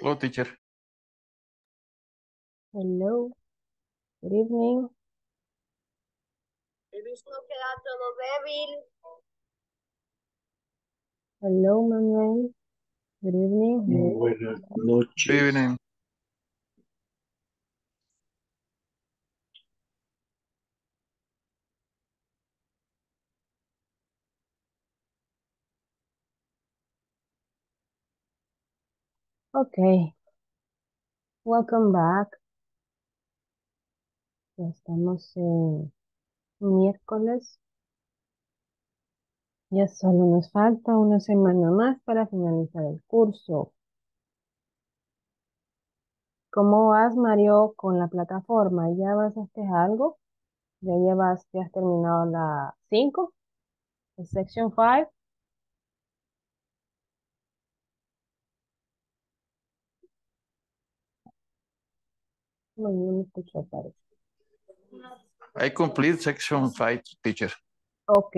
Hello, teacher. Hello. Good evening. El mismo queda todo débil. Hello, Manuel. Good evening. Buenas Good noches. evening. Okay. Welcome back. Ya estamos en miércoles. Ya solo nos falta una semana más para finalizar el curso. ¿Cómo vas, Mario, con la plataforma? ¿Ya vas a hacer algo? ¿Ya llevas, ya has terminado la 5? ¿La section 5? No, no me escucho, parece. I complete section 5, teacher. Ok,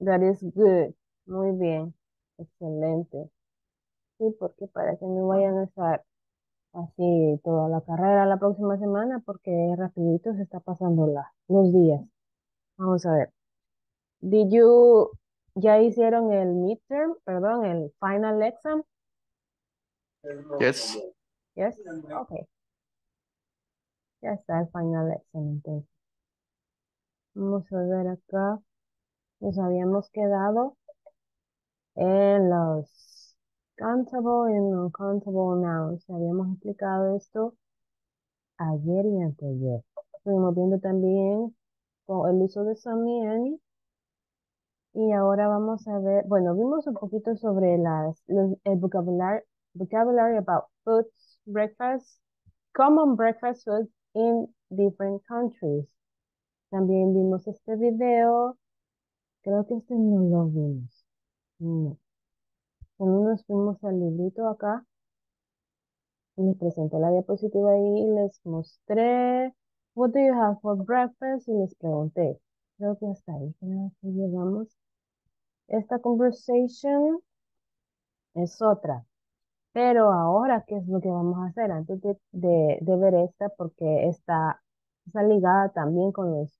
that is good. Muy bien, excelente. Sí, porque para que no vayan a estar así toda la carrera la próxima semana, porque rapidito se está pasando la, los días. Vamos a ver. Did you, ya hicieron el midterm, perdón, el final exam? Yes. Yes, ok. Ya está el final exam. Vamos a ver acá. Nos habíamos quedado en los countable y non-countable nouns. Habíamos explicado esto ayer y anteayer. Estuvimos viendo también el uso de some y. Y ahora vamos a ver, bueno, vimos un poquito sobre las, el vocabulary, vocabulary about foods, breakfast, common breakfast foods in different countries. También vimos este video, creo que este no lo vimos. No. Cuando nos fuimos al librito acá, les presenté la diapositiva ahí y les mostré, what do you have for breakfast? Y les pregunté. Creo que hasta ahí creo que llegamos. Esta conversation es otra. Pero ahora, ¿qué es lo que vamos a hacer? Antes de, de- ver esta, porque está, está ligada también con los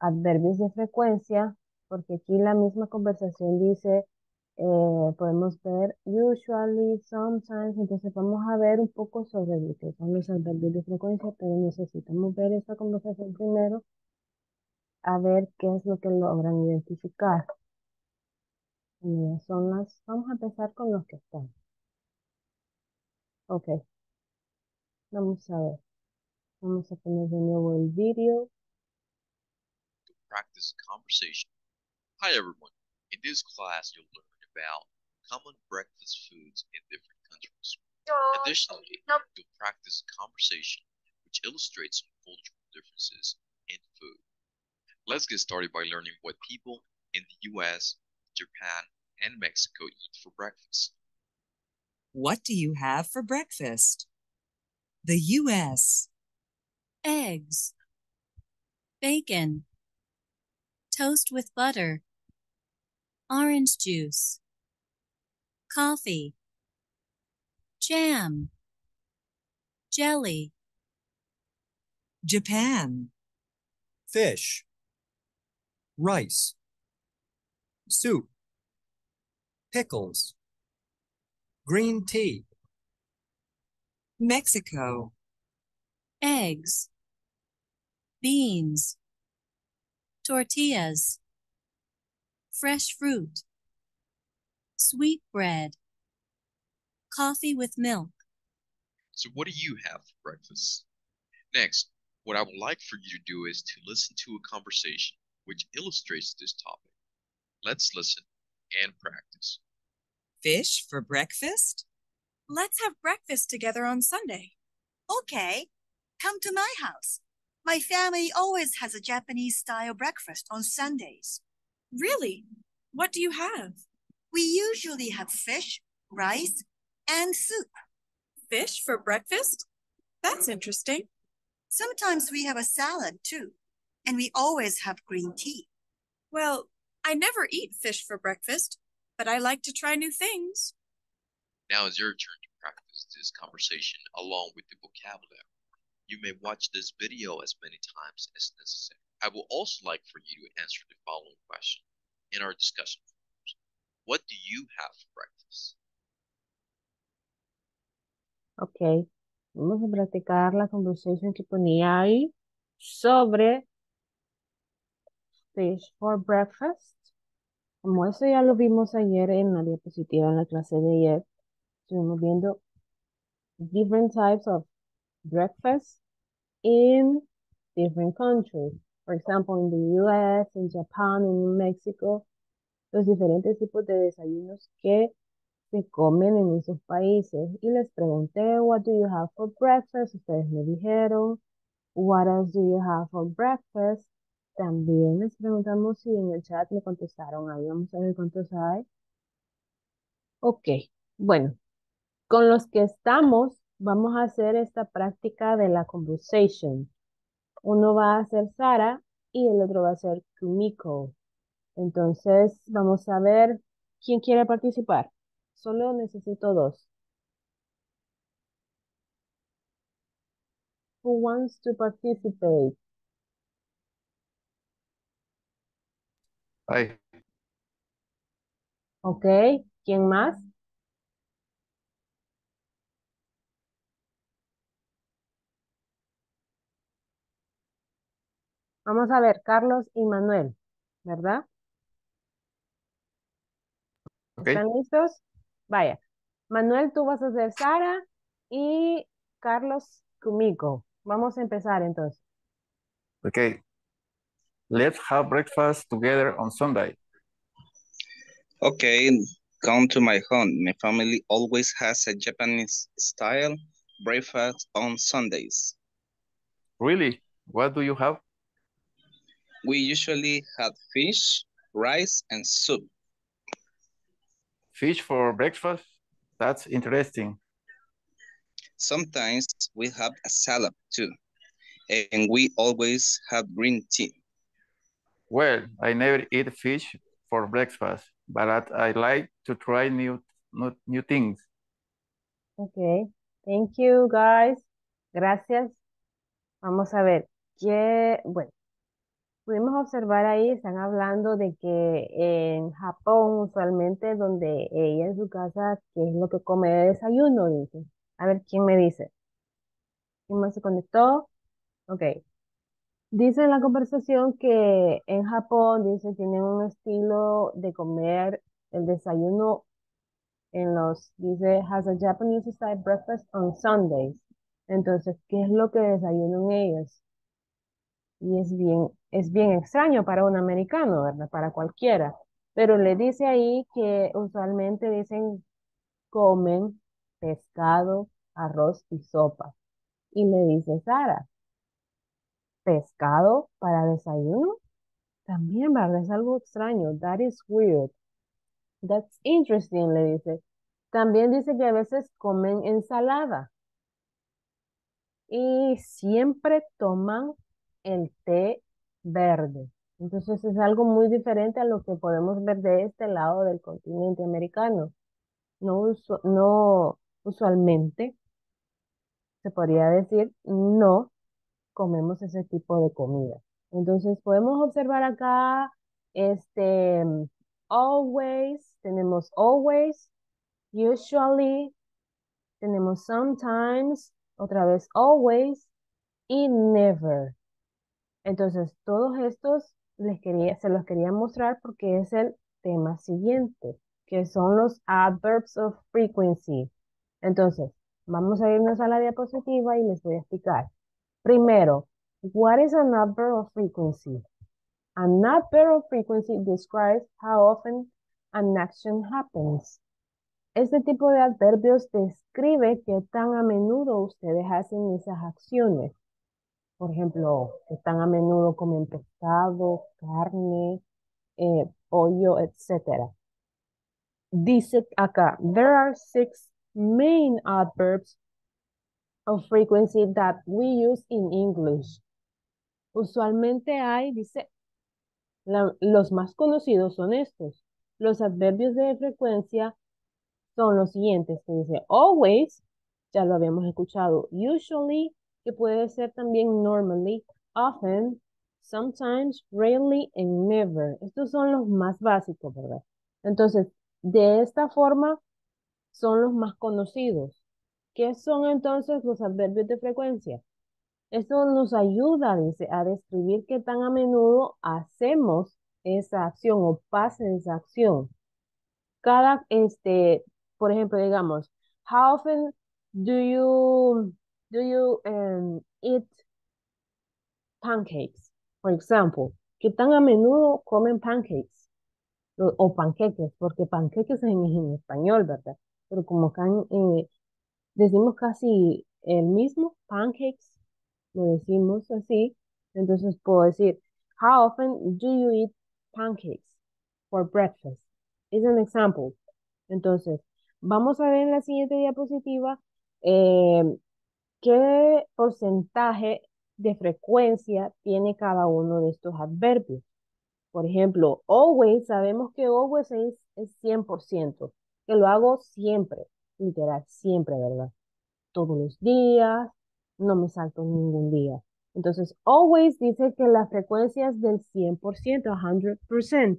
adverbios de frecuencia, porque aquí la misma conversación dice, eh, podemos ver usually, sometimes, entonces vamos a ver un poco sobre lo que son los adverbios de frecuencia, pero necesitamos ver esta conversación primero, a ver qué es lo que logran identificar. Son las, vamos a empezar con los que están. Ok, vamos a ver. Vamos a poner de nuevo el vídeo. practice conversation. Hi everyone. In this class you'll learn about common breakfast foods in different countries. Additionally, you'll practice conversation which illustrates cultural differences in food. Let's get started by learning what people in the US, Japan, and Mexico eat for breakfast. What do you have for breakfast? The U.S., eggs, bacon, toast with butter, orange juice, coffee, jam, jelly, Japan, fish, rice, soup, pickles, green tea, Mexico, eggs, beans, tortillas, fresh fruit, sweet bread, coffee with milk. So what do you have for breakfast? Next, what I would like for you to do is to listen to a conversation which illustrates this topic. Let's listen and practice. Fish for breakfast? Let's have breakfast together on Sunday. Okay, come to my house. My family always has a Japanese style breakfast on Sundays. Really? What do you have? We usually have fish, rice, and soup. Fish for breakfast? That's interesting. Sometimes we have a salad too, and we always have green tea. Well, I never eat fish for breakfast, but I like to try new things. Now it's your turn to practice this conversation along with the vocabulary. You may watch this video as many times as necessary. I would also like for you to answer the following question in our discussion forums. What do you have for breakfast? Ok, vamos a practicar la conversation que ponía ahí sobre fish for breakfast. Como eso ya lo vimos ayer en la diapositiva en la clase de ayer, estuvimos viendo different types of breakfast in different countries. For example, in the US, in Japan, in Mexico, los diferentes tipos de desayunos que se comen en esos países. Y les pregunté, what do you have for breakfast? Ustedes me dijeron, what else do you have for breakfast? También les preguntamos si en el chat me contestaron ahí. Vamos a ver cuántos hay. Ok, bueno, con los que estamos, vamos a hacer esta práctica de la conversation. Uno va a ser Sara y el otro va a ser Kumiko. Entonces, vamos a ver quién quiere participar. Solo necesito dos. Who wants to participate? Ay, Ok, ¿quién más? Vamos a ver, Carlos y Manuel, ¿verdad? ok. ¿Están listos? Vaya. Manuel, tú vas a ser Sara y Carlos Kumiko. Vamos a empezar entonces. Okay. Let's have breakfast together on Sunday. Okay, come to my home. My family always has a Japanese style breakfast on Sundays. Really? What do you have? We usually have fish, rice, and soup. Fish for breakfast? That's interesting. Sometimes we have a salad too, and we always have green tea. Well, I never eat fish for breakfast, but I like to try new, new, new things. Ok, thank you guys. Gracias. Vamos a ver, qué, bueno, pudimos observar ahí, están hablando de que en Japón usualmente donde ella en su casa, ¿qué es lo que come de desayuno? Dice. A ver, ¿quién me dice? ¿Quién más se conectó? Ok. Dice en la conversación que en Japón, dice, tienen un estilo de comer el desayuno en los, dice, has a Japanese style breakfast on Sundays. Entonces, ¿qué es lo que desayunan ellos? Y es bien, es bien extraño para un americano, ¿verdad? Para cualquiera. Pero le dice ahí que usualmente dicen comen pescado, arroz y sopa. Y le dice Sara, pescado para desayuno. También, ¿verdad? Es algo extraño. That is weird. That's interesting, le dice. También dice que a veces comen ensalada. Y siempre toman el té verde. Entonces es algo muy diferente a lo que podemos ver de este lado del continente americano. No, usu- no usualmente se podría decir no comemos ese tipo de comida. Entonces podemos observar acá este always, tenemos always, usually, tenemos sometimes, otra vez always y never. Entonces, todos estos les quería, se los quería mostrar porque es el tema siguiente, que son los adverbs of frequency. Entonces, vamos a irnos a la diapositiva y les voy a explicar. Primero, what is an adverb of frequency? An adverb of frequency describes how often an action happens. Este tipo de adverbios describe qué tan a menudo ustedes hacen esas acciones. por ejemplo, que tan a menudo comen pescado, carne, eh, pollo, etc. Dice acá, there are six main adverbs of frequency that we use in English. Usualmente hay, dice, los más conocidos son estos. Los adverbios de frecuencia son los siguientes, que dice always, ya lo habíamos escuchado, usually, que puede ser también normally, often, sometimes, rarely, and never. Estos son los más básicos, ¿verdad? Entonces, de esta forma, son los más conocidos. ¿Qué son entonces los adverbios de frecuencia? Esto nos ayuda, dice, a describir qué tan a menudo hacemos esa acción o pasa esa acción. Cada, este, por ejemplo, digamos, how often do you, do you um, eat pancakes? For example, ¿qué tan a menudo comen pancakes? O, panqueques, porque panqueques en, en español, ¿verdad? Pero como acá eh, decimos casi el mismo, pancakes, lo decimos así, entonces puedo decir, how often do you eat pancakes for breakfast? Is an example. Entonces, vamos a ver en la siguiente diapositiva eh, qué porcentaje de frecuencia tiene cada uno de estos adverbios. Por ejemplo, always, sabemos que always es, es 100%, que lo hago siempre, literal, siempre, ¿verdad? Todos los días, no me salto ningún día. Entonces, always dice que la frecuencia es del 100%, 100%.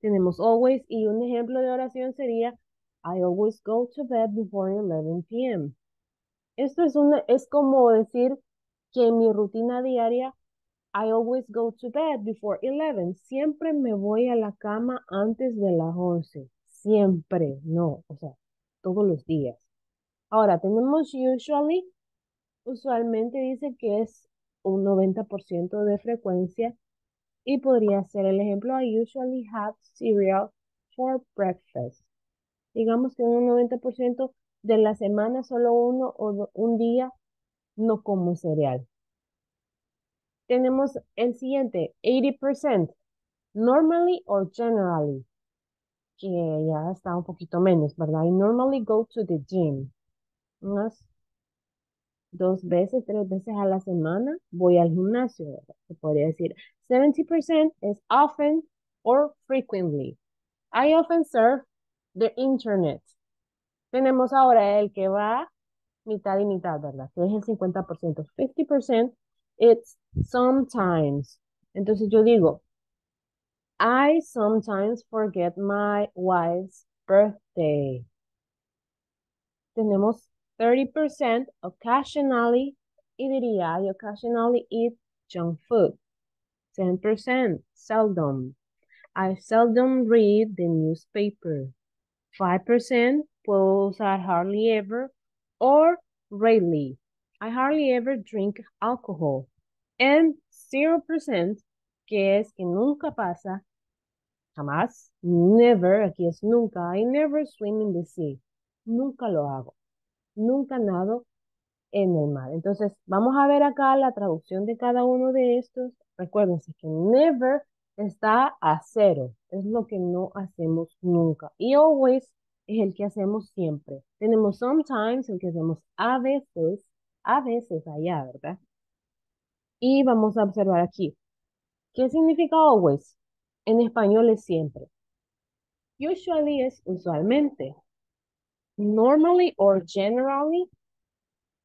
Tenemos always y un ejemplo de oración sería I always go to bed before 11 p.m. Esto es, una, es como decir que mi rutina diaria I always go to bed before 11. Siempre me voy a la cama antes de las 11. Siempre, no, o sea, todos los días. Ahora, tenemos usually usualmente dice que es un 90% de frecuencia y podría ser el ejemplo, I usually have cereal for breakfast. Digamos que un 90% de la semana, solo uno o un día no como cereal. Tenemos el siguiente, 80%, normally or generally, que ya está un poquito menos, ¿verdad? I normally go to the gym dos veces, tres veces a la semana voy al gimnasio, Se podría decir 70% es often or frequently. I often surf the internet. Tenemos ahora el que va mitad y mitad, ¿verdad? Que es el 50%. 50% it's sometimes. Entonces yo digo, I sometimes forget my wife's birthday. Tenemos 30% occasionally, y diría, I occasionally eat junk food. 10% seldom. I seldom read the newspaper. 5% puedo usar hardly ever or rarely. I hardly ever drink alcohol. And 0%, que es que nunca pasa, jamás, never, aquí es nunca. I never swim in the sea. Nunca lo hago nunca nado en el mar. Entonces, vamos a ver acá la traducción de cada uno de estos. Recuérdense que never está a cero. Es lo que no hacemos nunca. Y always es el que hacemos siempre. Tenemos sometimes, el que hacemos a veces, a veces allá, ¿verdad? Y vamos a observar aquí. ¿Qué significa always? En español es siempre. Usually es usualmente normally or generally,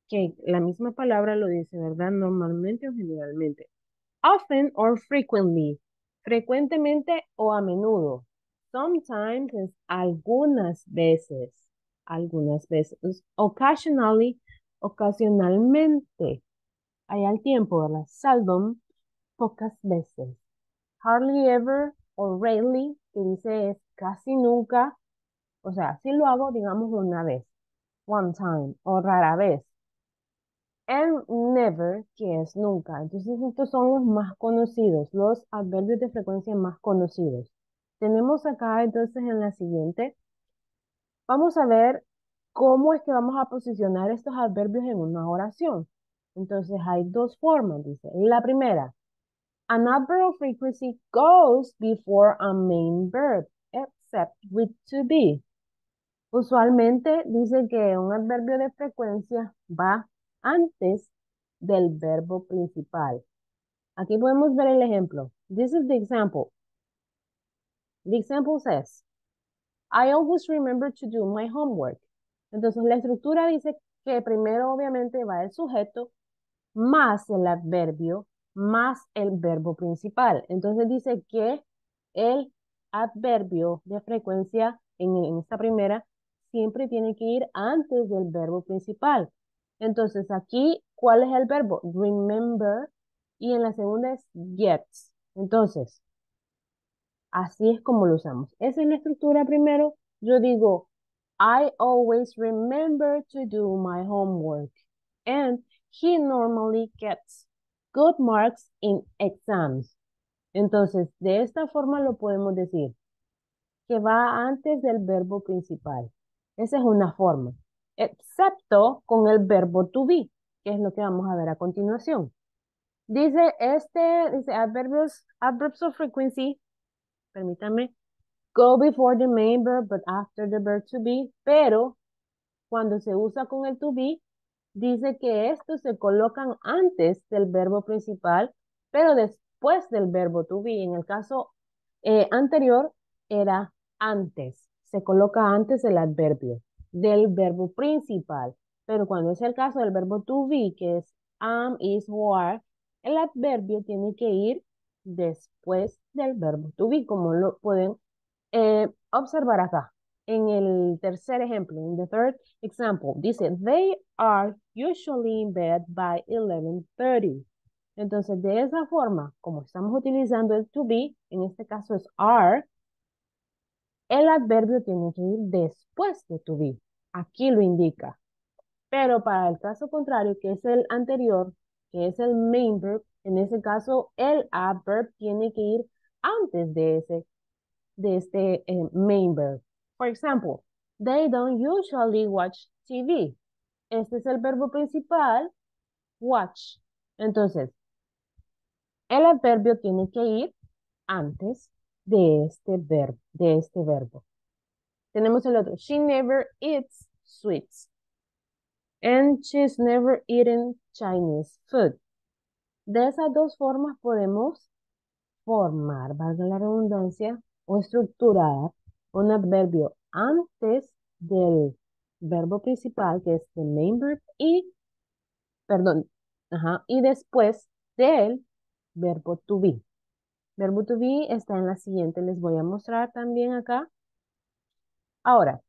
que la misma palabra lo dice, ¿verdad? Normalmente o generalmente. Often or frequently, frecuentemente o a menudo. Sometimes es algunas veces, algunas veces. Occasionally, ocasionalmente. Hay al tiempo, ¿verdad? Seldom, pocas veces. Hardly ever or rarely, que dice es casi nunca o sea, si lo hago, digamos, una vez, one time, o rara vez. And never, que es nunca. Entonces, estos son los más conocidos, los adverbios de frecuencia más conocidos. Tenemos acá, entonces, en la siguiente, vamos a ver cómo es que vamos a posicionar estos adverbios en una oración. Entonces hay dos formas, dice. La primera, an adverb frequency goes before a main verb, except with to be. Usualmente dice que un adverbio de frecuencia va antes del verbo principal. Aquí podemos ver el ejemplo. This is the example. The example says, I always remember to do my homework. Entonces la estructura dice que primero obviamente va el sujeto más el adverbio más el verbo principal. Entonces dice que el adverbio de frecuencia en, esta primera siempre tiene que ir antes del verbo principal. Entonces aquí, ¿cuál es el verbo? Remember. Y en la segunda es gets. Entonces, así es como lo usamos. Esa es la estructura primero. Yo digo, I always remember to do my homework. And he normally gets good marks in exams. Entonces, de esta forma lo podemos decir, que va antes del verbo principal. Esa es una forma, excepto con el verbo to be, que es lo que vamos a ver a continuación. Dice este, dice adverbs of frequency, permítame, go before the main verb, but after the verb to be, pero cuando se usa con el to be, dice que estos se colocan antes del verbo principal, pero después del verbo to be. En el caso eh, anterior era antes, se coloca antes el adverbio del verbo principal. Pero cuando es el caso del verbo to be, que es am, is, are, el adverbio tiene que ir después del verbo to be, como lo pueden eh, observar acá. En el tercer ejemplo, en the third example, dice, they are usually in bed by 11.30. Entonces, de esa forma, como estamos utilizando el to be, en este caso es are, el adverbio tiene que ir después de to be. Aquí lo indica. Pero para el caso contrario, que es el anterior, que es el main verb, en ese caso el adverb tiene que ir antes de ese de este eh, main verb. For example, they don't usually watch TV. Este es el verbo principal, watch. Entonces, el adverbio tiene que ir antes de este verbo, de este verbo. Tenemos el otro. She never eats sweets. And she's never eaten Chinese food. De esas dos formas podemos formar, valga la redundancia, o estructurar un adverbio antes del verbo principal, que es the main verb, y, perdón, ajá, y después del verbo to be. Verbo to be está en la siguiente, les voy a mostrar también acá. Ahora,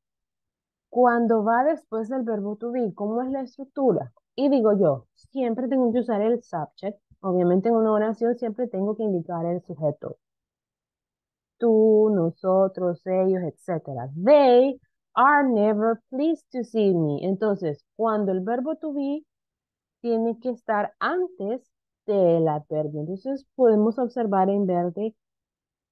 cuando va después del verbo to be, ¿cómo es la estructura? Y digo yo, siempre tengo que usar el subject. Obviamente en una oración siempre tengo que indicar el sujeto tú, nosotros, ellos, etc. They are never pleased to see me. Entonces, cuando el verbo to be tiene que estar antes del adverbio. Entonces, podemos observar en verde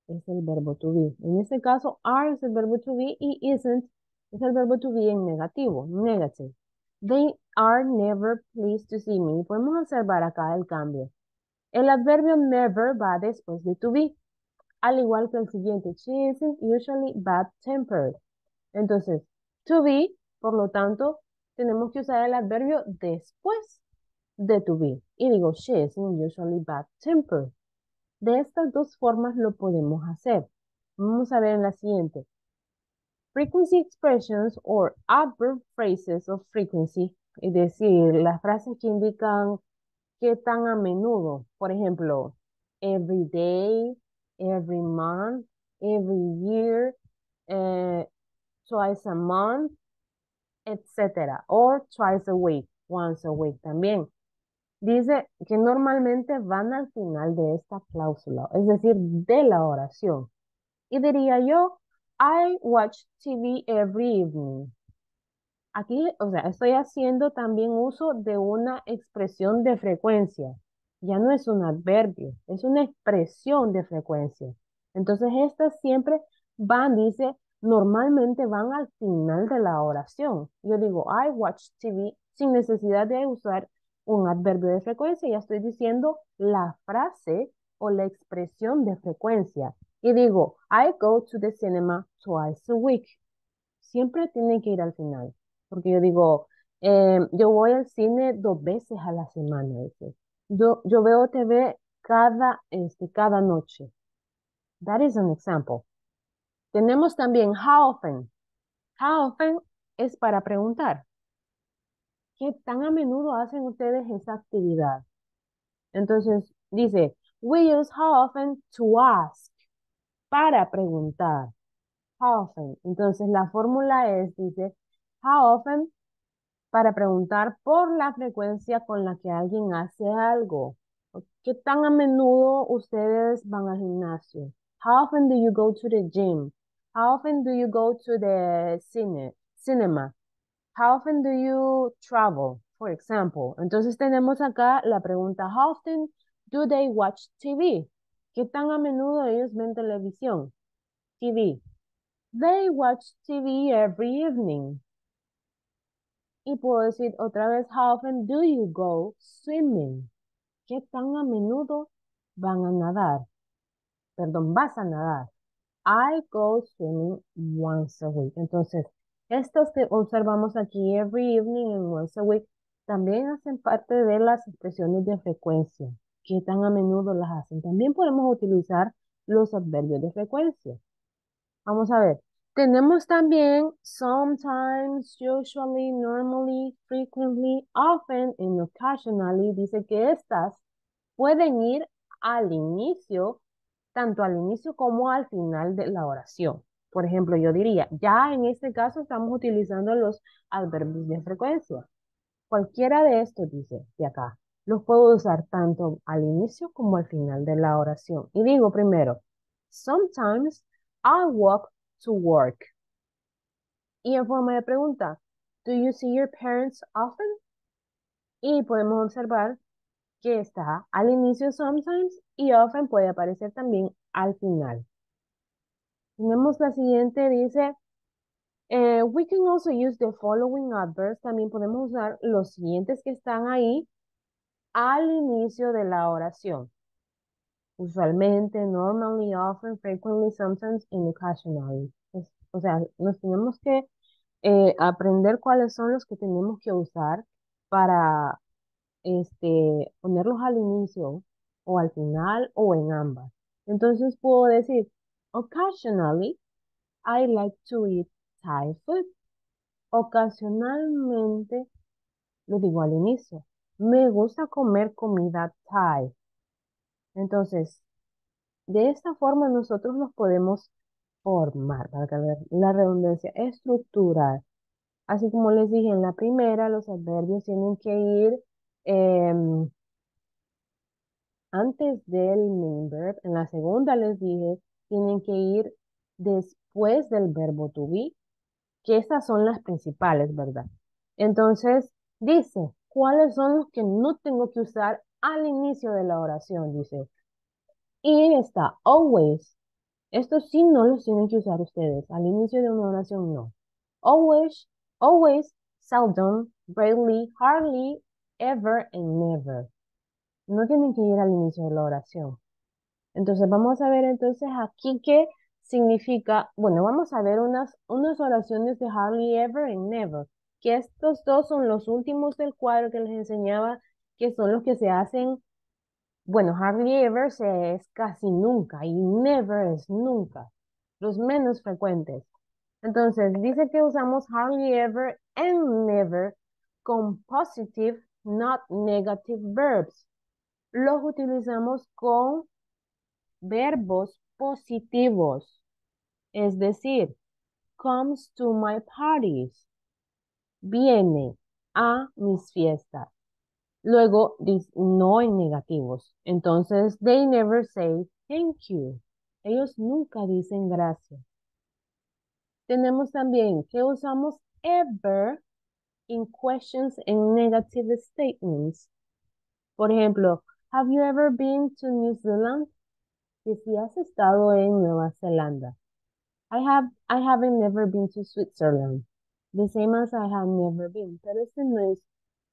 es el verbo to be. En este caso, are es el verbo to be y isn't es el verbo to be en negativo, negative. They are never pleased to see me. Podemos observar acá el cambio. El adverbio never va después de to be al igual que el siguiente. She isn't usually bad-tempered. Entonces, to be, por lo tanto, tenemos que usar el adverbio después de to be. Y digo, she isn't usually bad-tempered. De estas dos formas lo podemos hacer. Vamos a ver en la siguiente. Frequency expressions or adverb phrases of frequency, es decir, las frases que indican qué tan a menudo. Por ejemplo, every day, every month, every year, uh, twice a month, etc. Or twice a week, once a week también. Dice que normalmente van al final de esta cláusula, es decir, de la oración. Y diría yo, I watch TV every evening. Aquí, o sea, estoy haciendo también uso de una expresión de frecuencia ya no es un adverbio, es una expresión de frecuencia. Entonces, estas siempre van, dice, normalmente van al final de la oración. Yo digo, I watch TV sin necesidad de usar un adverbio de frecuencia, ya estoy diciendo la frase o la expresión de frecuencia. Y digo, I go to the cinema twice a week. Siempre tiene que ir al final, porque yo digo, eh, yo voy al cine dos veces a la semana. Yo, yo veo TV cada, este, cada noche. That is an example. Tenemos también how often. How often es para preguntar. ¿Qué tan a menudo hacen ustedes esa actividad? Entonces, dice, we use how often to ask. Para preguntar. How often. Entonces, la fórmula es, dice, how often para preguntar por la frecuencia con la que alguien hace algo. ¿Qué tan a menudo ustedes van al gimnasio? How often do you go to the gym? How often do you go to the cine, cinema? How often do you travel, for example? Entonces tenemos acá la pregunta, how often do they watch TV? ¿Qué tan a menudo ellos ven televisión? TV. They watch TV every evening. Y puedo decir otra vez, how often do you go swimming? ¿Qué tan a menudo van a nadar? Perdón, vas a nadar. I go swimming once a week. Entonces, estos que observamos aquí, every evening and once a week, también hacen parte de las expresiones de frecuencia. ¿Qué tan a menudo las hacen? También podemos utilizar los adverbios de frecuencia. Vamos a ver. Tenemos también sometimes, usually, normally, frequently, often and occasionally. Dice que estas pueden ir al inicio, tanto al inicio como al final de la oración. Por ejemplo, yo diría, ya en este caso estamos utilizando los adverbios de frecuencia. Cualquiera de estos, dice, de acá, los puedo usar tanto al inicio como al final de la oración. Y digo primero, sometimes I walk to work. Y en forma de pregunta, do you see your parents often? Y podemos observar que está al inicio sometimes y often puede aparecer también al final. Tenemos la siguiente, dice, eh, we can also use the following adverbs. También podemos usar los siguientes que están ahí al inicio de la oración. Usualmente, normally, often, frequently, sometimes, and occasionally. o sea, nos tenemos que eh, aprender cuáles son los que tenemos que usar para este, ponerlos al inicio o al final o en ambas. Entonces puedo decir, occasionally, I like to eat Thai food. Ocasionalmente, lo digo al inicio, me gusta comer comida Thai. Entonces, de esta forma nosotros los podemos formar, para que la redundancia, estructural. Así como les dije en la primera, los adverbios tienen que ir em, antes del main verb. En la segunda les dije, tienen que ir después del verbo to be, que estas son las principales, ¿verdad? Entonces, dice, ¿cuáles son los que no tengo que usar al inicio de la oración? Dice, y está always. Esto sí no los tienen que usar ustedes. Al inicio de una oración no. Always, always, seldom, rarely, hardly, ever and never. No tienen que ir al inicio de la oración. Entonces vamos a ver entonces aquí qué significa, bueno, vamos a ver unas, unas oraciones de hardly ever and never, que estos dos son los últimos del cuadro que les enseñaba, que son los que se hacen bueno, hardly ever se es casi nunca y never es nunca, los menos frecuentes. Entonces, dice que usamos hardly ever and never con positive, not negative verbs. Los utilizamos con verbos positivos. Es decir, comes to my parties. Viene a mis fiestas. Luego, no en negativos. Entonces, they never say thank you. Ellos nunca dicen gracias. Tenemos también que usamos ever in questions and negative statements. Por ejemplo, have you ever been to New Zealand? Que si has estado en Nueva Zelanda. I have I haven't never been to Switzerland. The same as I have never been. Pero este no es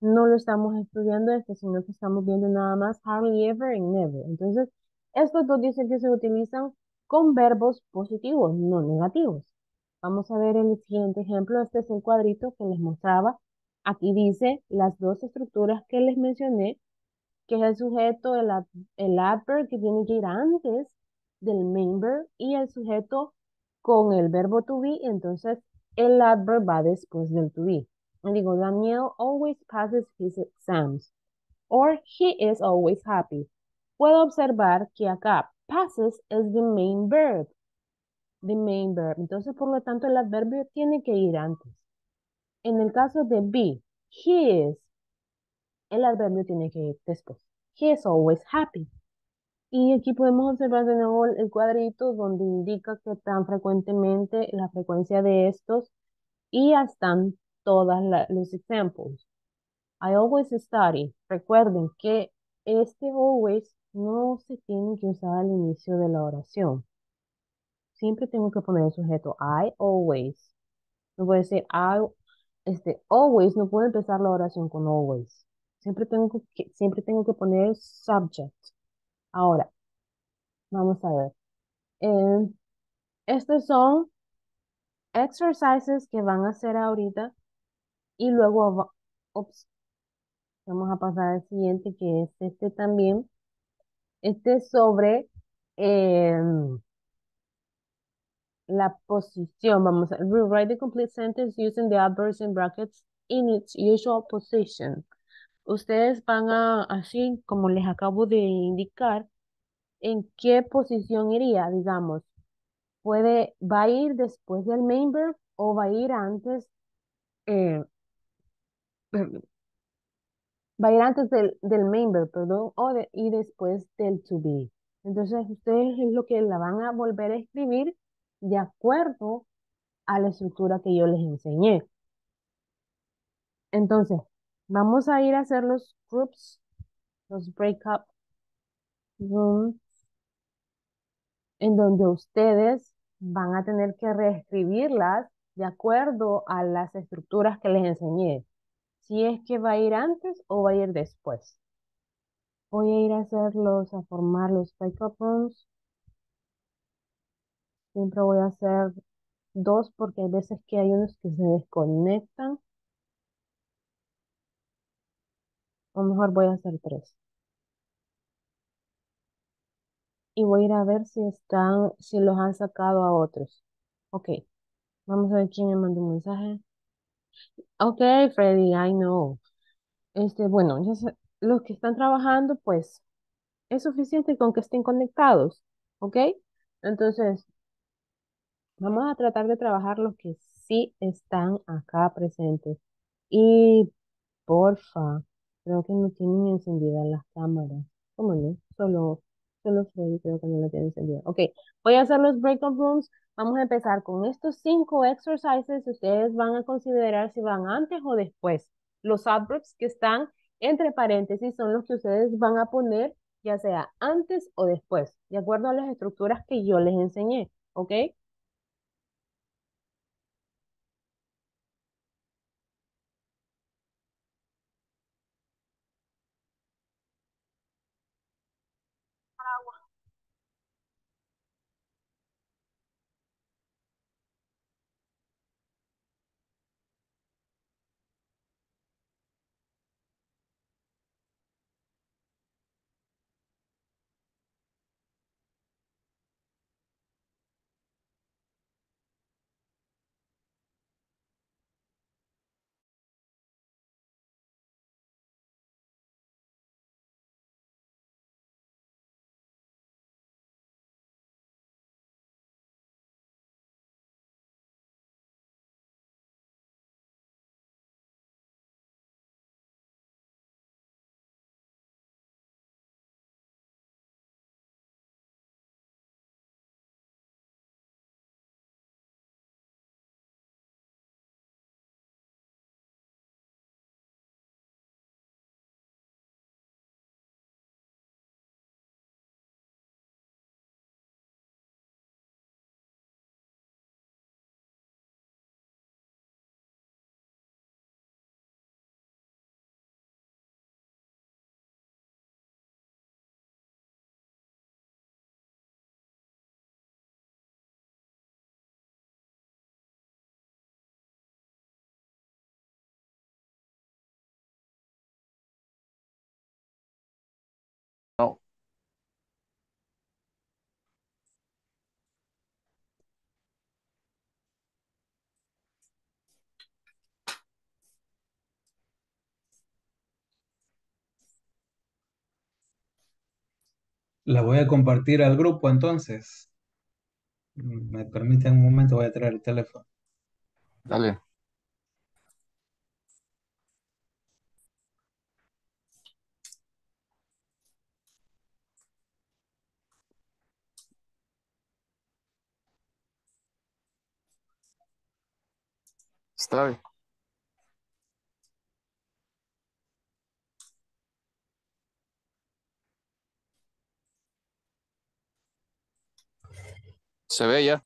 no lo estamos estudiando este, sino que estamos viendo nada más hardly ever y never. Entonces, estos dos dicen que se utilizan con verbos positivos, no negativos. Vamos a ver el siguiente ejemplo. Este es el cuadrito que les mostraba. Aquí dice las dos estructuras que les mencioné, que es el sujeto, el, el adverb que tiene que ir antes del main verb y el sujeto con el verbo to be, entonces el adverb va después del to be. Digo, Daniel always passes his exams. Or he is always happy. Puedo observar que acá passes es the main verb. The main verb. Entonces, por lo tanto, el adverbio tiene que ir antes. En el caso de be, he is, el adverbio tiene que ir después. He is always happy. Y aquí podemos observar de nuevo el cuadrito donde indica que tan frecuentemente la frecuencia de estos y están todos los ejemplos. I always study. Recuerden que este always no se tiene que usar al inicio de la oración. Siempre tengo que poner el sujeto I always. No puede decir I, este, always, no puedo empezar la oración con always. Siempre tengo que, siempre tengo que poner subject. Ahora, vamos a ver. Eh, estos son exercises que van a hacer ahorita y luego vamos a pasar al siguiente que es este también. Este es sobre em, la posición. Vamos a rewrite the complete sentence using the adverbs in brackets in its usual position. Ustedes van a, así como les acabo de indicar, en qué posición iría, digamos. Puede, va a ir después del main verb o va a ir antes, eh, va a ir antes del, del main verb, perdón, o de, y después del to be. Entonces, ustedes es lo que la van a volver a escribir de acuerdo a la estructura que yo les enseñé. Entonces, vamos a ir a hacer los groups, los breakup rooms, en donde ustedes van a tener que reescribirlas de acuerdo a las estructuras que les enseñé. Si es que va a ir antes o va a ir después. Voy a ir a hacerlos, a formar los rooms. Siempre voy a hacer dos porque hay veces que hay unos que se desconectan. O mejor voy a hacer tres. Y voy a ir a ver si están, si los han sacado a otros. Ok. Vamos a ver quién me mandó un mensaje. Ok, Freddy, I know. Este, bueno, ya los que están trabajando, pues, es suficiente con que estén conectados. ¿Ok? Entonces, Vamos a tratar de trabajar los que sí están acá presentes. Y porfa, creo que no tienen encendidas las cámaras. ¿Cómo no? Solo, solo Freddy creo que no la tiene encendida. Ok, voy a hacer los breakout rooms. Vamos a empezar con estos cinco exercises. Ustedes van a considerar si van antes o después. Los adverbs que están entre paréntesis son los que ustedes van a poner ya sea antes o después, de acuerdo a las estructuras que yo les enseñé. ¿Ok? La voy a compartir al grupo entonces. Me permiten un momento, voy a traer el teléfono. Dale. Está bien. Se ve ya.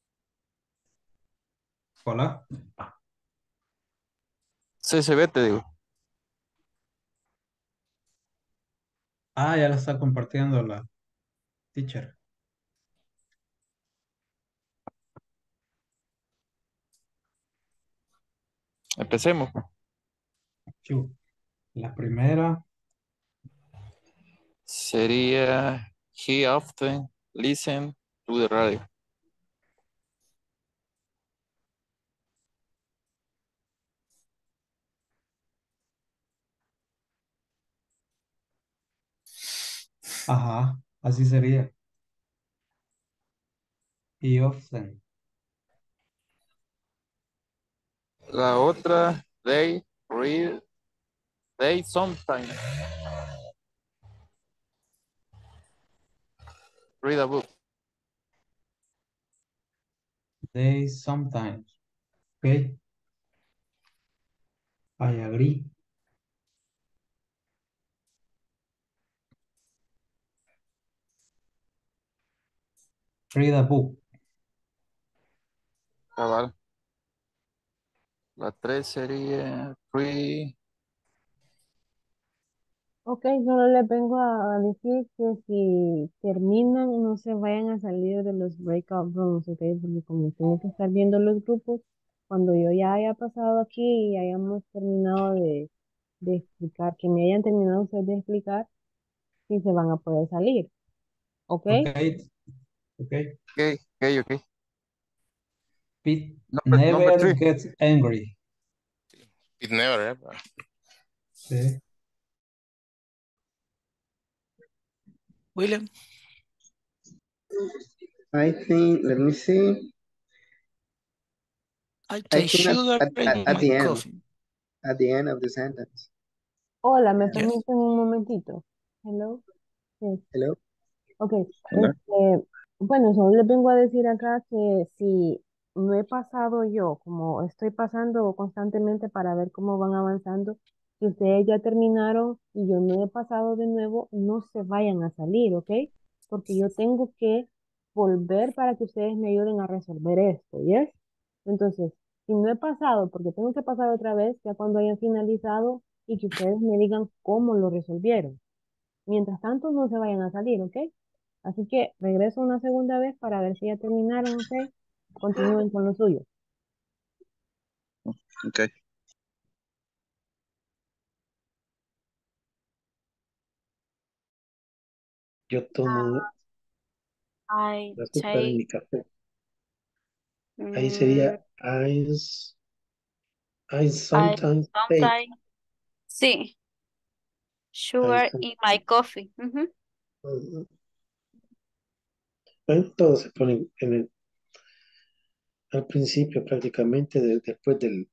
Hola. Sí, se ve, te digo. Ah, ya la está compartiendo la teacher. Empecemos. La primera, Sería he often listen to the radio. Ajá, así sería. He often. La otra, they read, they sometimes read a book. They sometimes. Okay. I agree. Read a book. Cabal. La tres sería read, Ok, solo les vengo a decir que si terminan, no se vayan a salir de los breakout rooms, ok, porque como tengo que estar viendo los grupos, cuando yo ya haya pasado aquí y hayamos terminado de, de explicar, que me hayan terminado ustedes de explicar, sí se van a poder salir, ok. Okay. Okay. ok, ok, ok. Pete Number, number never three. gets angry. It never ever. Sí. William. I think, let me see. I I take think at, sugar at, at, at my the end, coffee. at the end of the sentence. Hola, ¿me Yes. permiten un momentito? Hello. Yes. Hello? Ok, este, bueno, solo les vengo a decir acá que si no he pasado yo, como estoy pasando constantemente para ver cómo van avanzando, si ustedes ya terminaron y yo no he pasado de nuevo, no se vayan a salir, ¿ok? Porque yo tengo que volver para que ustedes me ayuden a resolver esto, ¿yes? Entonces, si no he pasado, porque tengo que pasar otra vez, ya cuando hayan finalizado y que ustedes me digan cómo lo resolvieron. Mientras tanto, no se vayan a salir, ¿ok? Así que regreso una segunda vez para ver si ya terminaron, ¿ok? Continúen con lo suyo. Okay. Yo tomo I la azúcar en take mi café. Ahí sería I, I I sometimes take. sometimes sí I sugar in my coffee. Ujú. Ujú. Bueno, todo se pone en el, al principio prácticamente de- después del,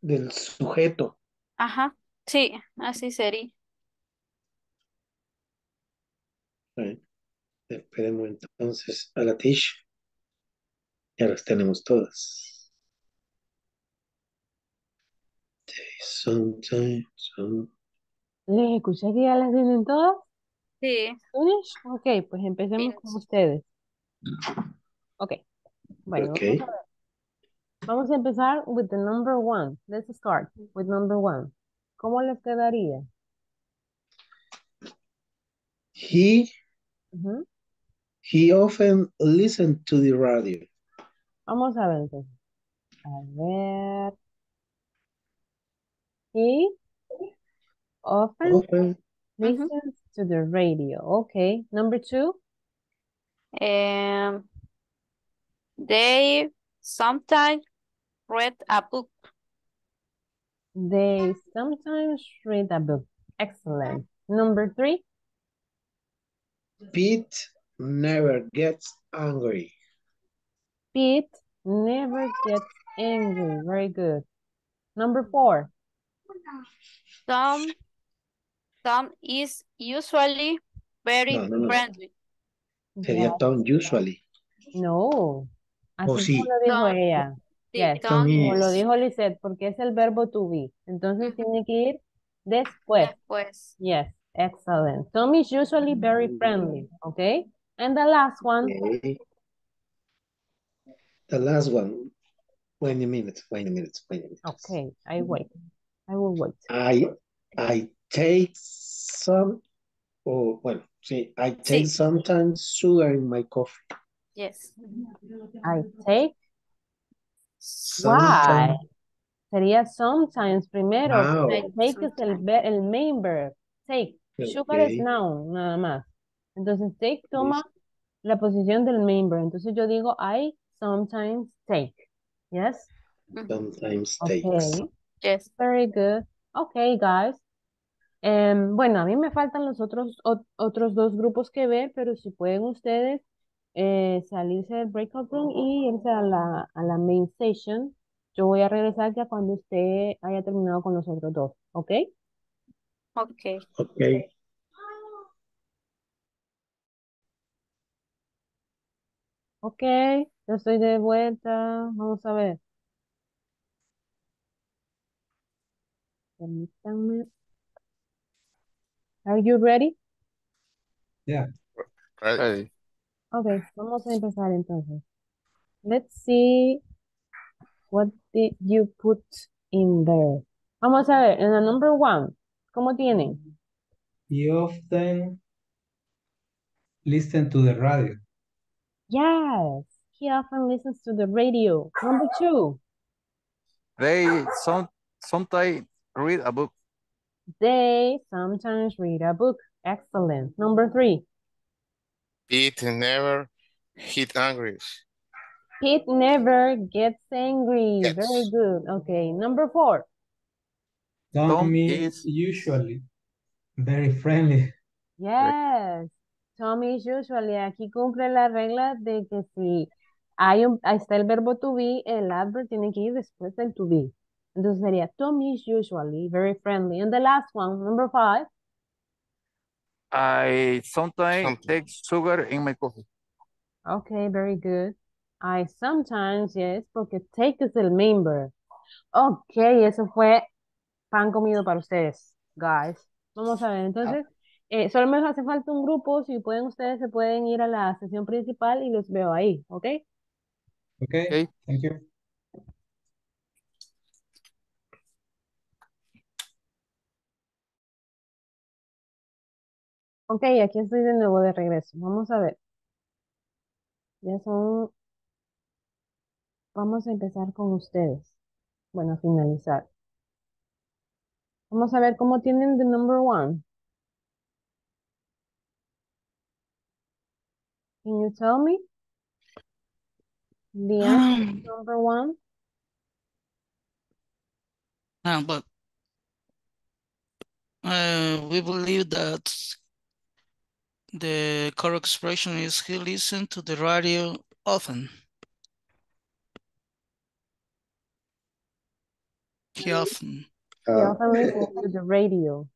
del sujeto. Ajá, sí, así sería. Bueno, esperemos entonces a la Tish. Ya las tenemos todas. Sometimes, some- ¿Les escuché que ya las tienen todas? Sí, ¿Finish? Ok, pues empecemos con Finish. ustedes. Ok, bueno, Ok. vamos a. Vamos a empezar with the number one. Let's start with number one. ¿Cómo les quedaría? He, Ujú. he often listened to the radio. Vamos a ver entonces. A ver. He often Often, listens to the radio. Okay. Number two. Um, they sometimes read a book. They sometimes read a book. Excellent. Number three. Pete never gets angry. Pete never gets angry. Very good. Number four. Tom, Tom is usually very No, no, no. friendly. Sería Yes. Tom usually. No. Así Oh, sí. como lo dijo Tom. ella. Sí, Yes. Tom Como lo dijo Lisette, porque es el verbo to be. Entonces tiene que ir después. después. Yes. Excellent. Tom is usually very friendly. Okay. And the last one. Okay. The last one. Wait a minute, wait a minute, wait a minute. Okay. I wait. I will wait. I, I take some, oh, bueno, sí, I take Sí. sometimes sugar in my coffee. Yes. I take. Why? Sometimes. Sería sometimes primero. Wow. porque Take es el, el main verb. Take. Sugar es noun, nada más. Entonces, take toma la posición del main verb. Entonces, yo digo, I sometimes take. Yes? Sometimes Okay. takes. Yes. Very good. Okay, guys. Em, bueno, a mí me faltan los otros, ot- otros dos grupos que ver, pero si pueden ustedes eh, salirse del breakout room y irse a la, a la main station, yo voy a regresar ya cuando usted haya terminado con los otros dos, ¿ok? Okay. Okay. Ok, yo estoy de vuelta. Vamos a ver. Permítanme. Are you ready? Yeah. Ready. Ready. Ok, vamos a empezar entonces. Let's see what did you put in there. Vamos a ver, en la number one, ¿cómo tienen? He often listen to the radio. Yes, he often listens to the radio. Number two, They some sometimes read a book. They sometimes read a book. Excellent. Number three, It never hit angry. Pete never gets angry. Yes. Very good. Okay, number four. Tom Tom is is- usually very friendly. Yes, Tommy is usually aquí cumple la regla de que si hay un, ahí está el verbo to be, el adverb tiene que ir después del to be. Entonces sería Tommy is usually very friendly. And the last one, number five. I sometimes take sugar in my coffee. Okay, very good. I sometimes, yes, porque take es el verb. Ok, eso fue pan comido para ustedes, guys. Vamos a ver, entonces, eh, solo me hace falta un grupo. Si pueden, ustedes se pueden ir a la sesión principal y los veo ahí, ¿ok? Okay, Okay. thank you. Ok, aquí estoy de nuevo de regreso. Vamos a ver. Ya son... Vamos a empezar con ustedes. Bueno, finalizar. Vamos a ver cómo tienen the number one. Can you tell me? The answer to number one. Uh, but uh, we believe that the correct expression is he listened to the radio often. He often. He Uh, often listens to the radio.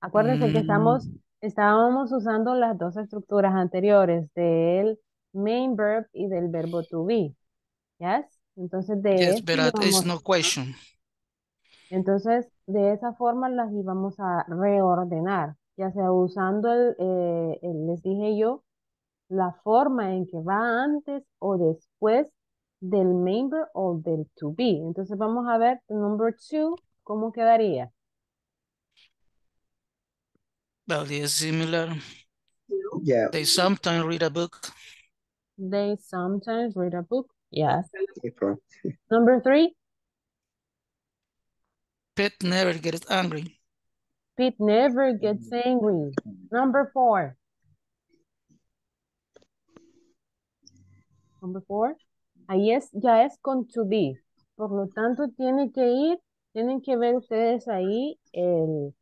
Acuérdense que estamos, Mm, estábamos usando las dos estructuras anteriores del main verb y del verbo to be. ¿Yes? Entonces, de yes, but uh, no question. Entonces, de esa forma las íbamos a reordenar, ya sea usando el, eh, el- les dije yo, la forma en que va antes o después del verb o del to be. Entonces, vamos a ver, the number two, ¿cómo quedaría? Well, it's similar. yeah, They sometimes read a book. They sometimes read a book. Yes. Number three, Pet never gets angry. Pete never gets angry. Number four. Number four. Ahí es, ya es con to be. Por lo tanto, tiene que ir, tienen que ver ustedes ahí el,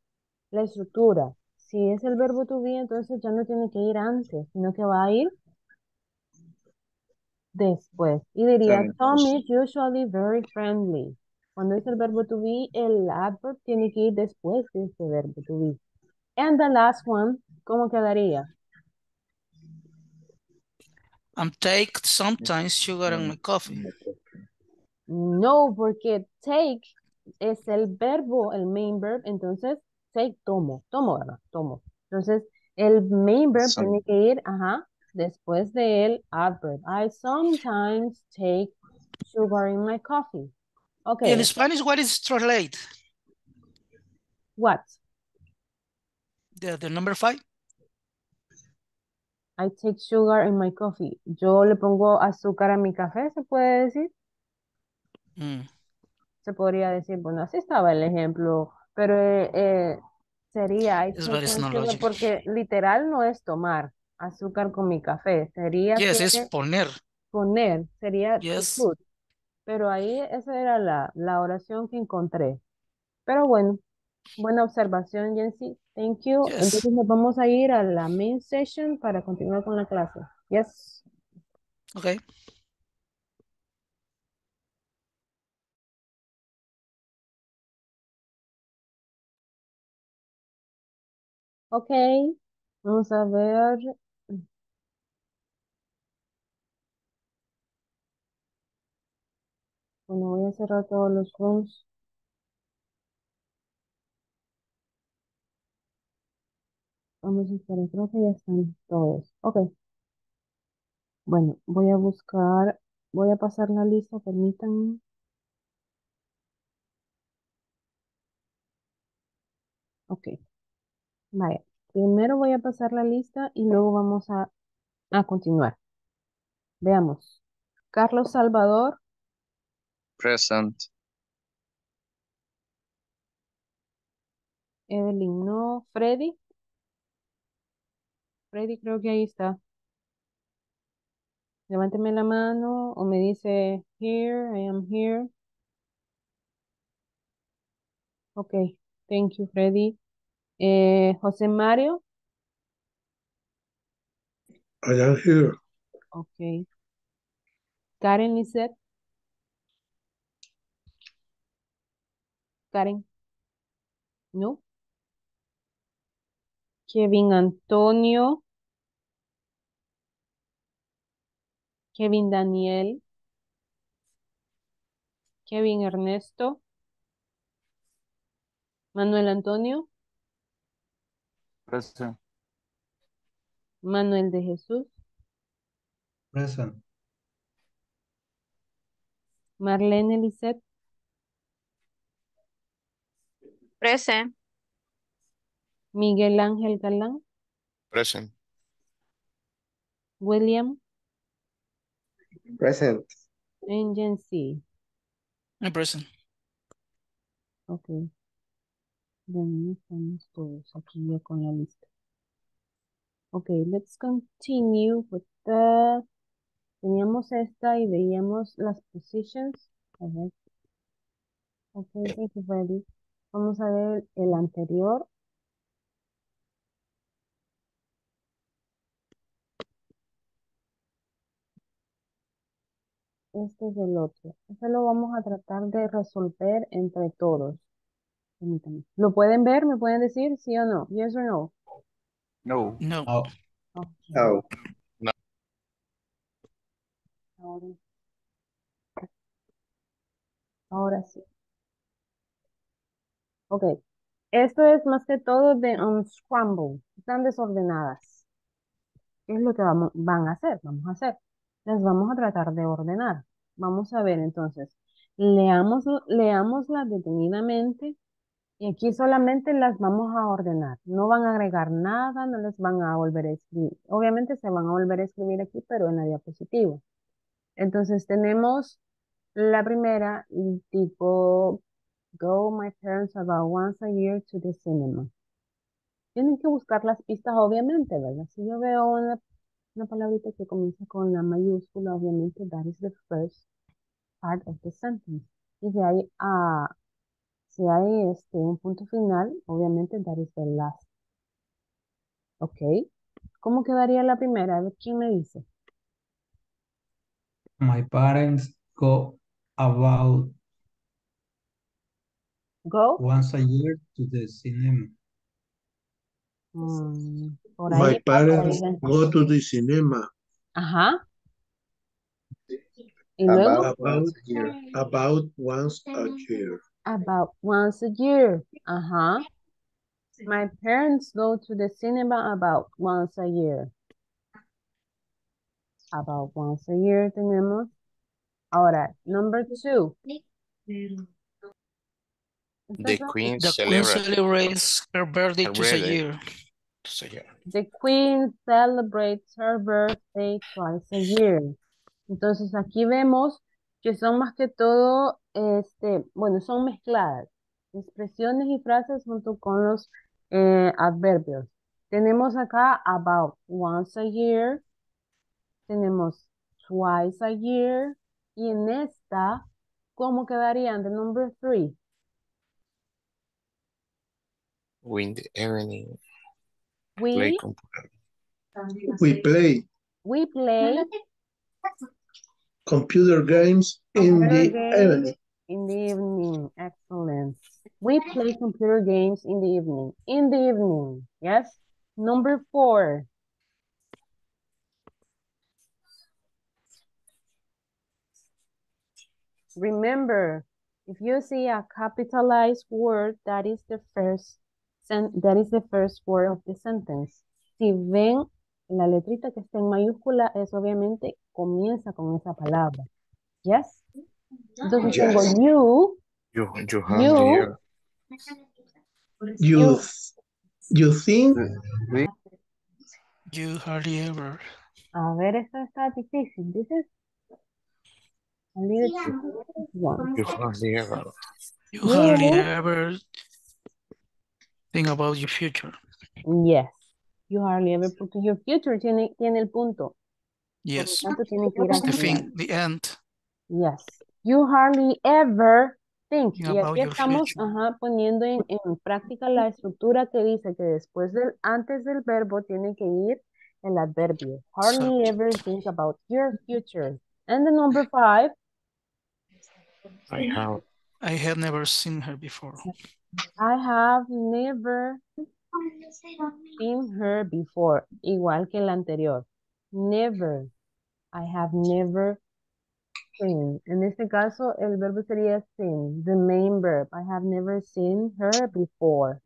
la estructura. si es el verbo to be, entonces ya no tiene que ir antes, sino que va a ir después. Y diría, Tom is usually very friendly. Cuando es el verbo to be, el adverb tiene que ir después de este verbo to be. And the last one, ¿cómo quedaría? I'm take sometimes sugar in my coffee. No, porque take es el verbo, el main verb, entonces take tomo, tomo, ¿verdad? Tomo. Entonces, el main verb Some- tiene que ir, ajá, después del adverb. I sometimes take sugar in my coffee. Okay, In Spanish, what is translate? what? The, the number five? I take sugar in my coffee. Yo le pongo azúcar a mi café, ¿se puede decir? Mm. Se podría decir, bueno, así estaba el ejemplo, pero eh, eh, sería I take sugar porque literal no es tomar azúcar con mi café, sería Yes, es poner. poner, sería Yes. put. Pero ahí esa era la, la oración que encontré. Pero bueno, buena observación, Jensi. Thank you. Yes. Entonces nos vamos a ir a la main session para continuar con la clase. Yes. Okay. Ok. Vamos a ver. Bueno, voy a cerrar todos los rooms. Vamos a esperar, creo que ya están todos. Ok. Bueno, voy a buscar, voy a pasar la lista, permítanme. Ok. Vaya. Primero voy a pasar la lista y luego vamos a, a continuar. Veamos. Carlos Salvador, Present. Evelyn no, Freddy. Freddy creo que ahí está. Levánteme la mano o me dice here, I am here. Ok, thank you, Freddy. Eh, José Mario, I am here. ok. Karen Lisette. Karen. No. Kevin Antonio. Kevin Daniel. Kevin Ernesto. Manuel Antonio. Present. Manuel de Jesús. Present. Marlene Lisette. Present. Miguel Ángel Galán. Present. William. Present. and Jency. I'm present. Ok. Bueno, estamos todos aquí ya con la lista. Ok, let's continue with the... Teníamos esta y veíamos las positions. A ver. Ok, thank you, Freddy. Vamos a ver el anterior. Este es el otro. Este lo vamos a tratar de resolver entre todos. Permítanme. ¿Lo pueden ver? ¿Me pueden decir sí o no? Yes or no? No. No. No. Ahora, ahora sí. Ok. Esto es más que todo de unscramble. Están desordenadas. ¿Qué es lo que vamos, van a hacer? Vamos a hacer. Las vamos a tratar de ordenar. Vamos a ver entonces. Leamos, leámoslas detenidamente y aquí solamente las vamos a ordenar. No van a agregar nada, no les van a volver a escribir. Obviamente se van a volver a escribir aquí, pero en la diapositiva. Entonces tenemos la primera, tipo, go my parents about once a year to the cinema. Tienen que buscar las pistas, obviamente, ¿verdad? Si yo veo una, una palabrita que comienza con la mayúscula, obviamente, that is the first part of the sentence. Y si hay, ah, si hay este, un punto final, obviamente, that is the last Ok. ¿Cómo quedaría la primera? A ver, ¿quién me dice? My parents go about Go. once a year to the cinema. Mm, por My ahí por ahí parents go to the cinema Ajá. Y luego, About about, once a year. about once a year. about once a year. Ajá. My parents go to the cinema about once a year. About once a year tenemos. Ahora, number two. The queen The queen celebrates celebrates her birthday her twice a year. The queen celebrates her birthday twice a year. Entonces aquí vemos que son más que todo, este, bueno, son mezcladas. Expresiones y frases junto con los eh, adverbios. Tenemos acá about once a year. Tenemos twice a year. Y en esta, ¿cómo quedarían? The number three. In the evening, We, play. We play we play computer games in the Computer games. evening. In the evening, excellent. We play computer games in the evening. In the evening, yes. Number four. Remember, if you see a capitalized word, that is the first sen that is the first word of the sentence. Si ven la letrita que está en mayúscula, es obviamente comienza con esa palabra. Yes. Entonces Yes. tengo you, You, you You- hardly ever. You, you think You hardly ever. A ver, esto está difícil. This is a little one. You hardly ever. You You- hardly ever think about your future. Yes. You hardly ever, porque your future tiene, tiene el punto. Por lo Yes. tanto, tiene que ir It's the thing, the end. Yes. You hardly ever think. Think Y about aquí estamos ajá, poniendo en, en práctica la estructura que dice que después del, antes del verbo tiene que ir el adverbio. Hardly ever think about your future. And the number five, I have. I have never seen her before. I have never seen her before. Igual que el anterior. Never. I have never seen. En este caso, el verbo sería seen, the main verb. I have never seen her before.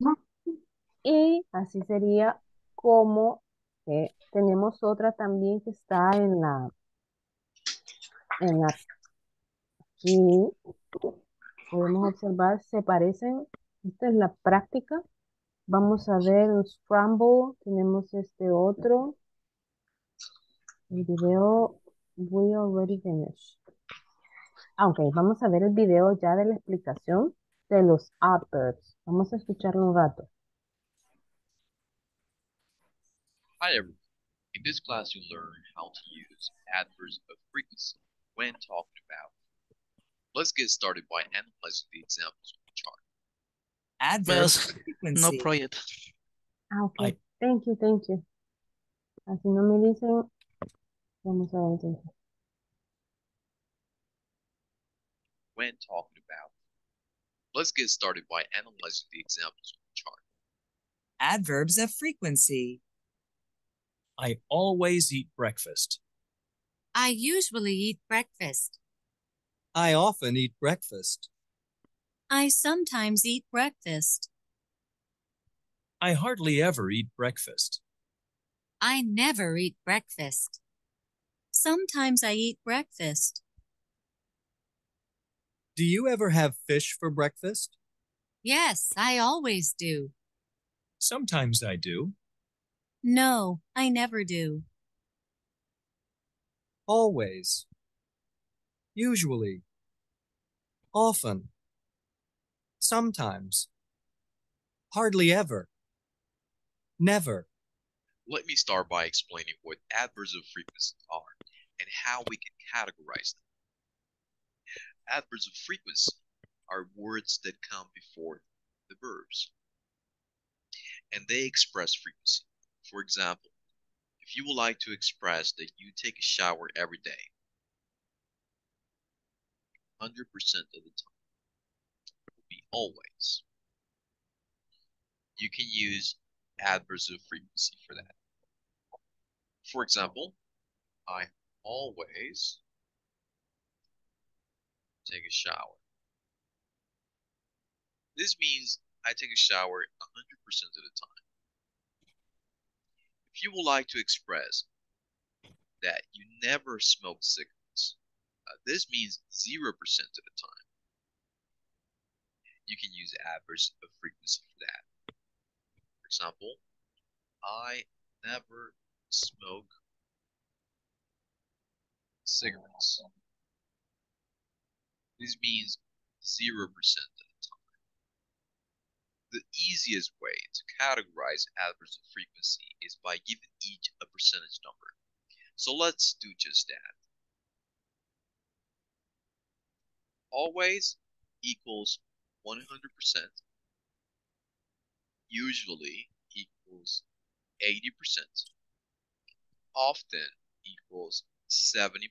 Y así sería como que tenemos otra también que está en la, en la, aquí podemos observar, se parecen. Esta es la práctica. Vamos a ver un scramble. Tenemos este otro. El video, we already finished. Ah, ok, vamos a ver el video ya de la explicación de los adverbs. Vamos a escucharlo un rato. Hi everyone. In this class you'll learn how to use adverbs of frequency when talking about. Let's get started by analyzing the examples on the chart. Adverbs Yes, of no project. Ah, ok. Ay. Thank you, thank you. Así no me dicen. Vamos a ver entonces. When talking about. Let's get started by analyzing the examples on the chart. Adverbs of frequency. I always eat breakfast. I usually eat breakfast. I often eat breakfast. I sometimes eat breakfast. I hardly ever eat breakfast. I never eat breakfast. Sometimes I eat breakfast. Do you ever have fish for breakfast? Yes, I always do. Sometimes I do. No, I never do. Always. Usually. Often. Sometimes. Hardly ever. Never. Let me start by explaining what adverbs of frequency are and how we can categorize them. Adverbs of frequency are words that come before the verbs, and they express frequency. For example, if you would like to express that you take a shower every day, 100% of the time, always. You can use adverbs of frequency for that. For example, I always take a shower. This means I take a shower 100% of the time. If you would like to express that you never smoke cigarettes, uh, this means 0% of the time. You can use adverbs of frequency for that. For example, I never smoke cigarettes. This means 0% of the time. The easiest way to categorize adverbs of frequency is by giving each a percentage number. So let's do just that. Always equals 100%. Usually equals 80%. Often equals 70%.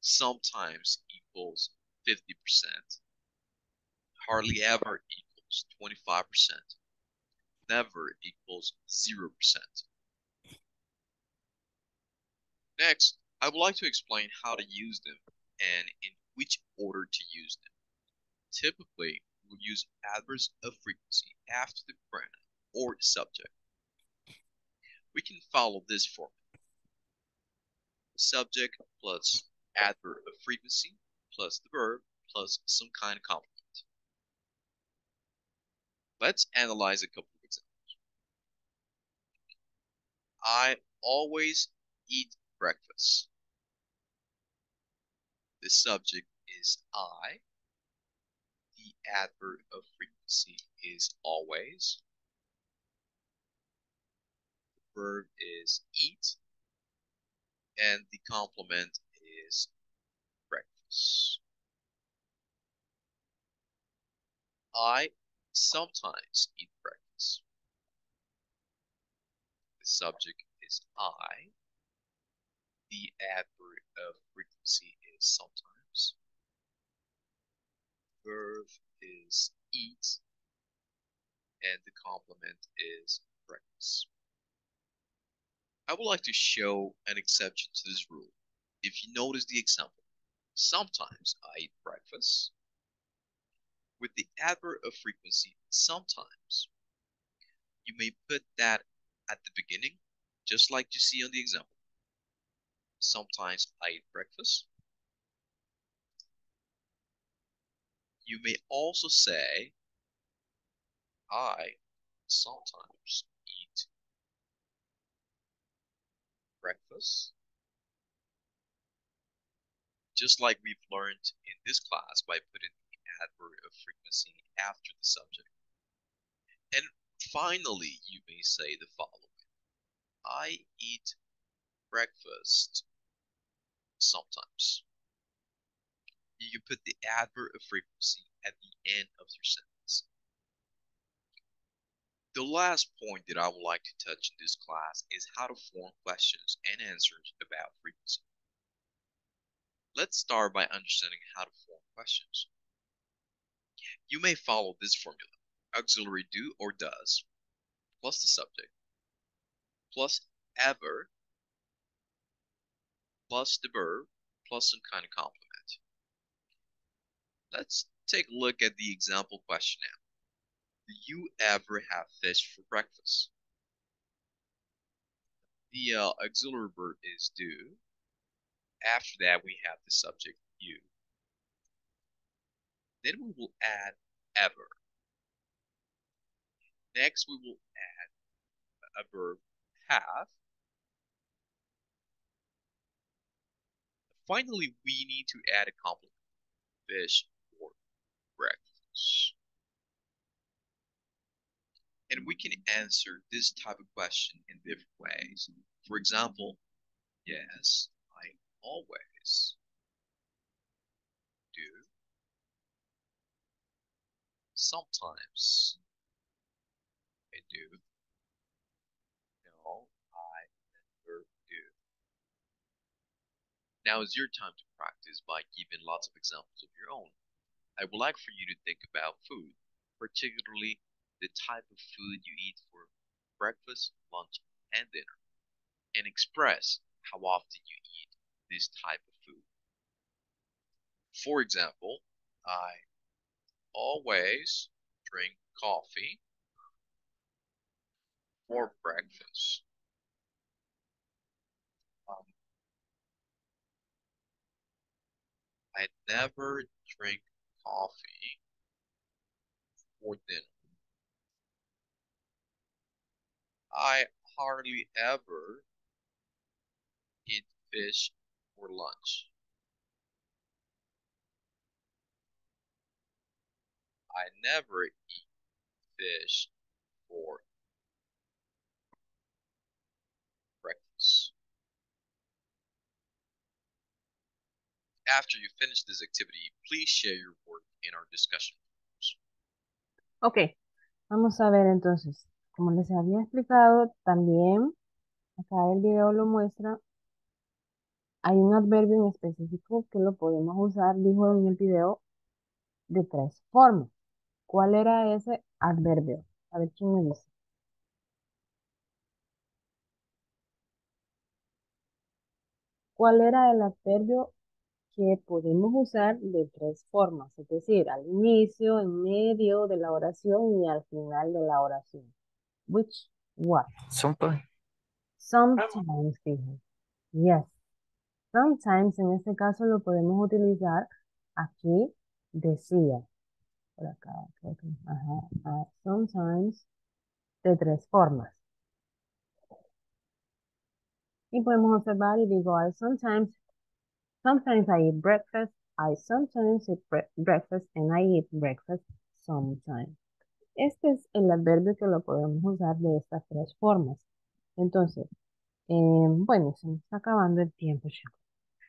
Sometimes equals 50%. Hardly ever equals 25%. Never equals 0%. Next, I would like to explain how to use them and in which order to use them. Typically, we'll use adverbs of frequency after the pronoun or subject. We can follow this format. Subject plus adverb of frequency plus the verb plus some kind of complement. Let's analyze a couple of examples. I always eat breakfast. The subject is I. Adverb of frequency is always. The verb is eat. And the complement is breakfast. I sometimes eat breakfast. The subject is I. The adverb of frequency is sometimes. Verb is eat. And the complement is breakfast. I would like to show an exception to this rule. If you notice the example, sometimes I eat breakfast. With the adverb of frequency, sometimes, you may put that at the beginning, just like you see on the example. Sometimes I eat breakfast. You may also say, I sometimes eat breakfast. Just like we've learned in this class by putting the adverb of frequency after the subject. And finally, you may say the following. I eat breakfast sometimes. You can put the adverb of frequency at the end of your sentence. The last point that I would like to touch in this class is how to form questions and answers about frequency. Let's start by understanding how to form questions. You may follow this formula, auxiliary do or does, plus the subject, plus ever, plus the verb, plus some kind of complement. Let's take a look at the example question now. Do you ever have fish for breakfast? The uh, auxiliary verb is do. After that, we have the subject you. Then we will add ever. Next, we will add a verb have. Finally, we need to add a complement. Fish breakfast? And we can answer this type of question in different ways. For example, yes, I always do. Sometimes I do. No, I never do. Now is your time to practice by giving lots of examples of your own. I would like for you to think about food, particularly the type of food you eat for breakfast, lunch, and dinner, and express how often you eat this type of food. For example, I always drink coffee for breakfast. Um, I never drink coffee for dinner. I hardly ever eat fish for lunch. I never eat fish for After you finish this activity, please share your work in our discussion. Ok, vamos a ver entonces. Como les había explicado, también acá el video lo muestra. Hay un adverbio en específico que lo podemos usar, dijo en el video, de tres formas. ¿Cuál era ese adverbio? A ver quién me dice. ¿Cuál era el adverbio que podemos usar de tres formas? Es decir, al inicio, en medio de la oración y al final de la oración. Which what? Sometimes. Sometimes, dijo. Yes. Sometimes, en este caso, lo podemos utilizar aquí, decía. Por acá, creo que, ajá, sometimes, de tres formas. Y podemos observar y digo, I sometimes, sometimes I eat breakfast, I sometimes eat bre- breakfast, and I eat breakfast sometimes. Este es el adverbio que lo podemos usar de estas tres formas. Entonces, eh, bueno, se me está acabando el tiempo, chicos.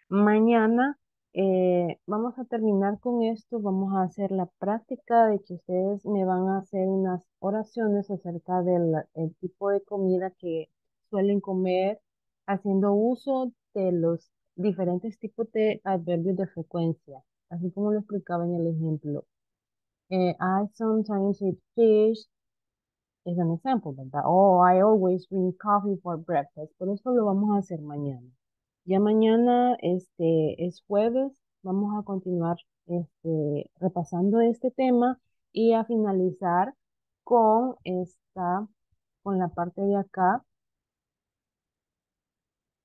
Mañana eh, vamos a terminar con esto. Vamos a hacer la práctica de que ustedes me van a hacer unas oraciones acerca del el tipo de comida que suelen comer, haciendo uso de los diferentes tipos de adverbios de frecuencia, así como lo explicaba en el ejemplo. Eh, I sometimes eat fish es un ejemplo, ¿verdad? Oh, I always drink coffee for breakfast. Por eso lo vamos a hacer mañana. Ya mañana este, es jueves. Vamos a continuar este, repasando este tema y a finalizar con esta, con la parte de acá,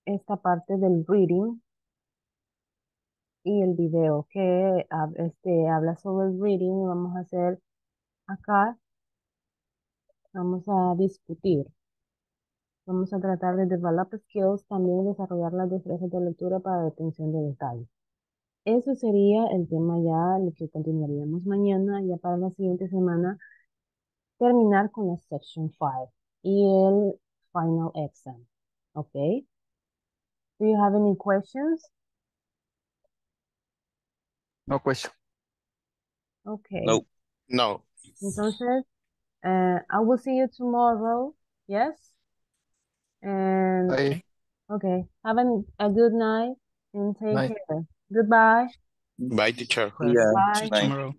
esta parte del reading y el video que este, habla sobre el reading. Vamos a hacer acá Vamos a discutir. Vamos a tratar de develop skills, también desarrollar las destrezas de lectura para detención de detalles. Eso sería el tema ya, lo que continuaríamos mañana, ya para la siguiente semana, terminar con la section 5 y el final exam. ¿Ok? Do you have any questions? No question. Okay. No. No. Entonces, uh, I will see you tomorrow. Yes? And Bye. okay, have an, a good night and take Night. care. Goodbye. Bye, teacher. Bye. Bye. tomorrow.